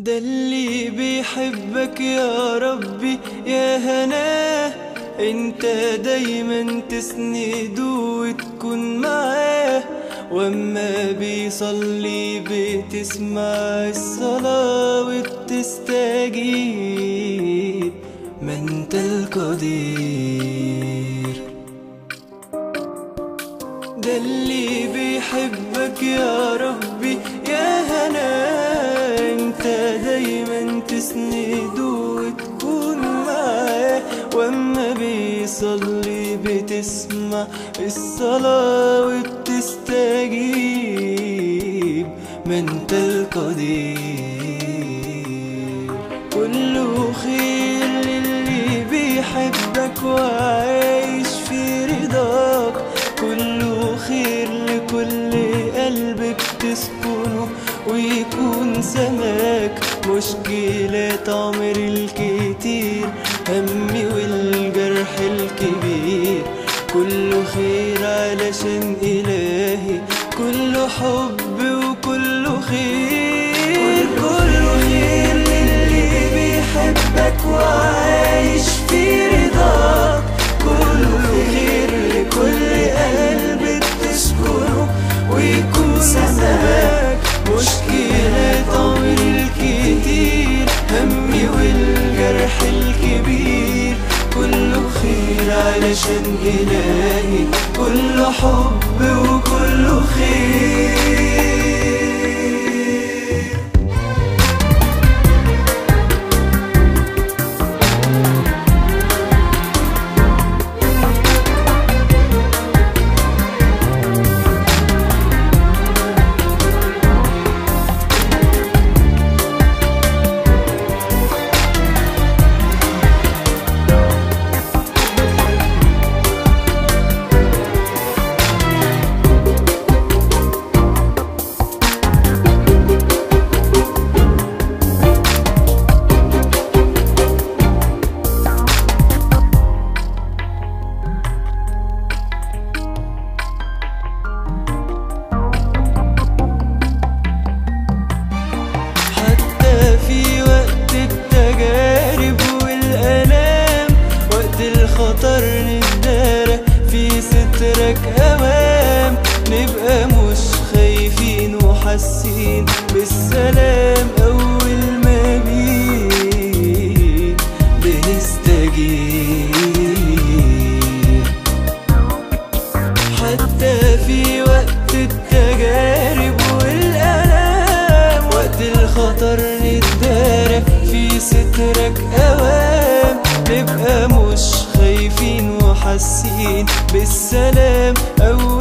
ده اللي بيحبك يا ربي يا هناه انت دايما تسنده وتكون معاه. واما بيصلي بتسمع الصلاة وبتستجيب ما انت القدير. ده اللي بيحبك يا بيصلي بتسمع الصلاة وبتستجيب انت القدير كله خير للي بيحبك وعايش في رضاك. كله خير لكل قلب بتسكنه ويكون سماك. مشكلات عمر الكتير همي والجرح الكبير. كله خير علشان إلهي. كله حب وكله خير. كله خير للي بيحبك وعايش في رضاك. كله خير لكل قلب بتسكنه ويكون سماك. علشان إلهي كله حب وكله خير. في سترك أوام نبقى مش خايفين وحاسين بالسلام. وحاسين بالسلام أول